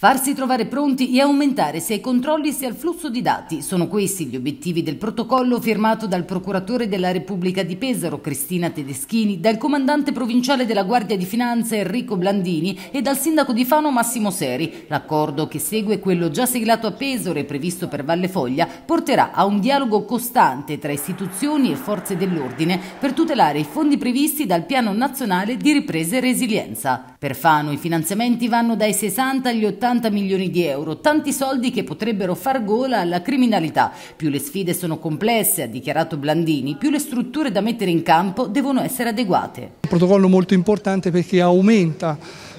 Farsi trovare pronti e aumentare sia i controlli sia il flusso di dati. Sono questi gli obiettivi del protocollo firmato dal procuratore della Repubblica di Pesaro, Cristina Tedeschini, dal comandante provinciale della Guardia di Finanza Enrico Blandini e dal sindaco di Fano Massimo Seri. L'accordo che segue quello già siglato a Pesaro e previsto per Valle Foglia porterà a un dialogo costante tra istituzioni e forze dell'ordine per tutelare i fondi previsti dal Piano Nazionale di Ripresa e Resilienza. Per Fano i finanziamenti vanno dai 60 agli 80 80 milioni di euro, tanti soldi che potrebbero far gola alla criminalità. Più le sfide sono complesse, ha dichiarato Blandini, più le strutture da mettere in campo devono essere adeguate. Un protocollo molto importante perché aumenta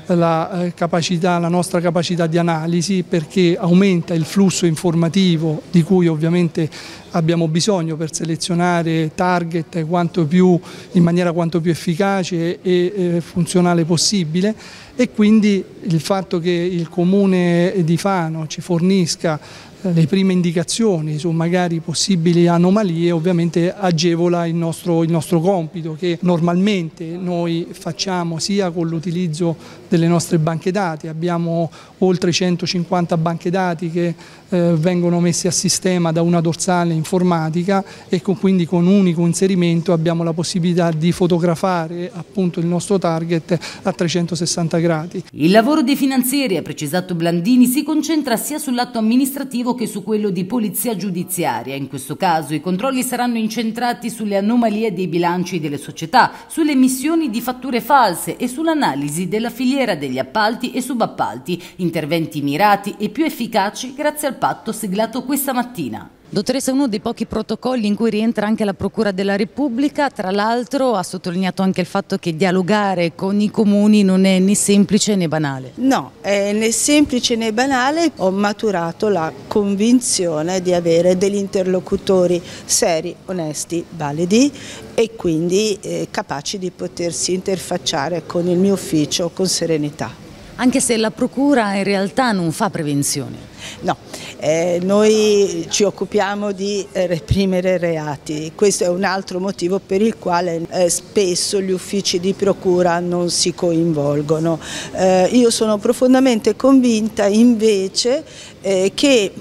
la, eh, capacità, la nostra capacità di analisi perché aumenta il flusso informativo di cui ovviamente abbiamo bisogno per selezionare target più, in maniera quanto più efficace e eh, funzionale possibile. E quindi il fatto che il Comune di Fano ci fornisca le prime indicazioni su magari possibili anomalie ovviamente agevola il nostro, il nostro compito che normalmente noi facciamo sia con l'utilizzo delle nostre banche dati, abbiamo oltre 150 banche dati che eh, vengono messe a sistema da una dorsale informatica e con, quindi con un unico inserimento abbiamo la possibilità di fotografare appunto il nostro target a 360 gradi. Il lavoro dei finanzieri, ha precisato Blandini, si concentra sia sull'atto amministrativo che su quello di polizia giudiziaria. In questo caso i controlli saranno incentrati sulle anomalie dei bilanci delle società, sulle emissioni di fatture false e sull'analisi della filiera degli appalti e subappalti, interventi mirati e più efficaci grazie al patto siglato questa mattina. Dottoressa, uno dei pochi protocolli in cui rientra anche la Procura della Repubblica, tra l'altro ha sottolineato anche il fatto che dialogare con i comuni non è né semplice né banale. No, è né semplice né banale, ho maturato la convinzione di avere degli interlocutori seri, onesti, validi e quindi eh, capaci di potersi interfacciare con il mio ufficio con serenità anche se la Procura in realtà non fa prevenzione. No, eh, noi ci occupiamo di reprimere reati, questo è un altro motivo per il quale eh, spesso gli uffici di Procura non si coinvolgono. Eh, io sono profondamente convinta invece eh, che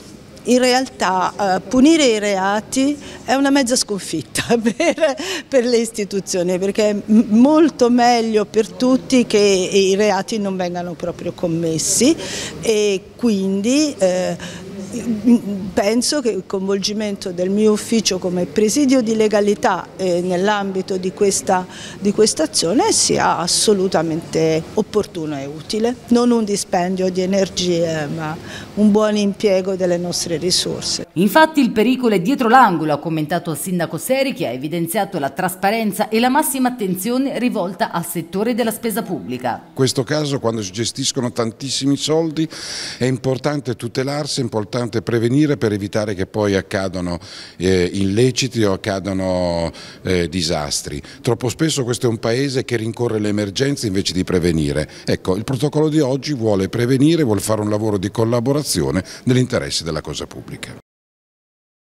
in realtà eh, punire i reati è una mezza sconfitta per, per, le istituzioni perché è molto meglio per tutti che i reati non vengano proprio commessi e quindi eh, penso che il coinvolgimento del mio ufficio come presidio di legalità eh, nell'ambito di questa, di questa azione sia assolutamente opportuno e utile. Non un dispendio di energie ma un buon impiego delle nostre risorse. Infatti il pericolo è dietro l'angolo, ha commentato il sindaco Seri che ha evidenziato la trasparenza e la massima attenzione rivolta al settore della spesa pubblica. In questo caso quando si gestiscono tantissimi soldi è importante tutelarsi, è importante importante prevenire per evitare che poi accadano eh, illeciti o accadano eh, disastri. Troppo spesso questo è un paese che rincorre le emergenze invece di prevenire. Ecco, il protocollo di oggi vuole prevenire, vuole fare un lavoro di collaborazione nell'interesse della cosa pubblica.